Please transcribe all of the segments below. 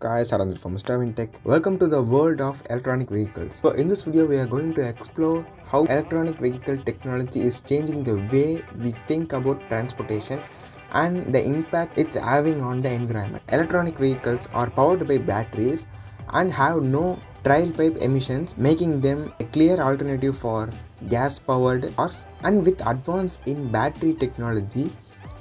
guys, Aravind from Mr. Tech. Welcome to the world of electronic vehicles. So in this video, we are going to explore how electronic vehicle technology is changing the way we think about transportation and the impact it's having on the environment. Electronic vehicles are powered by batteries and have no tailpipe emissions, making them a clear alternative for gas-powered cars. And with advance in battery technology,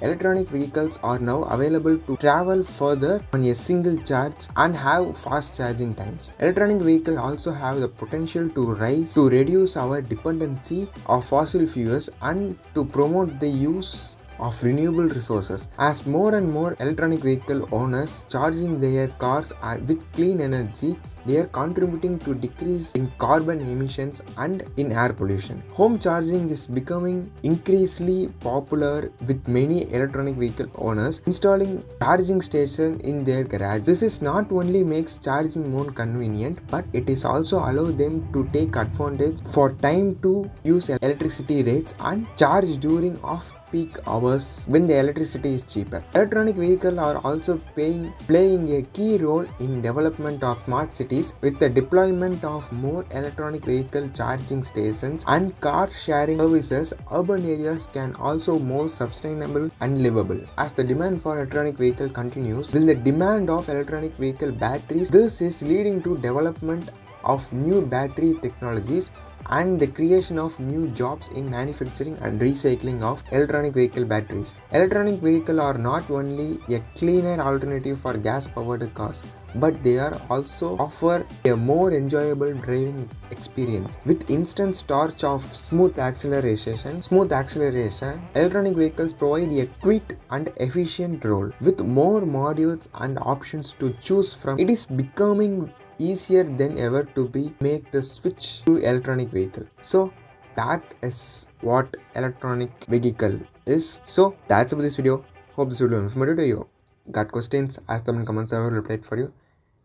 Electronic vehicles are now available to travel further on a single charge and have fast charging times. Electronic vehicles also have the potential to rise to reduce our dependency of fossil fuels and to promote the use of renewable resources. As more and more electronic vehicle owners charging their cars with clean energy, they are contributing to decrease in carbon emissions and in air pollution. Home charging is becoming increasingly popular with many electronic vehicle owners installing charging stations in their garage. This is not only makes charging more convenient but it is also allow them to take advantage for time to use electricity rates and charge during off peak hours when the electricity is cheaper. Electronic vehicles are also playing, playing a key role in development of smart cities with the deployment of more electronic vehicle charging stations and car sharing services urban areas can also more sustainable and livable. As the demand for electronic vehicle continues will the demand of electronic vehicle batteries this is leading to development of new battery technologies and the creation of new jobs in manufacturing and recycling of electronic vehicle batteries. Electronic vehicles are not only a cleaner alternative for gas powered cars but they are also offer a more enjoyable driving experience with instant start of smooth acceleration smooth acceleration electronic vehicles provide a quick and efficient role with more modules and options to choose from it is becoming easier than ever to be make the switch to electronic vehicle. So that is what electronic vehicle is. So that's about this video. Hope this video informative to you. Got questions? Ask them in comments i will reply for you.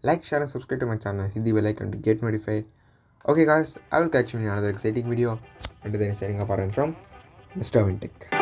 Like share and subscribe to my channel. Hit the bell icon to get notified. Okay guys. I will catch you in another exciting video. Until then signing off from mr Tech.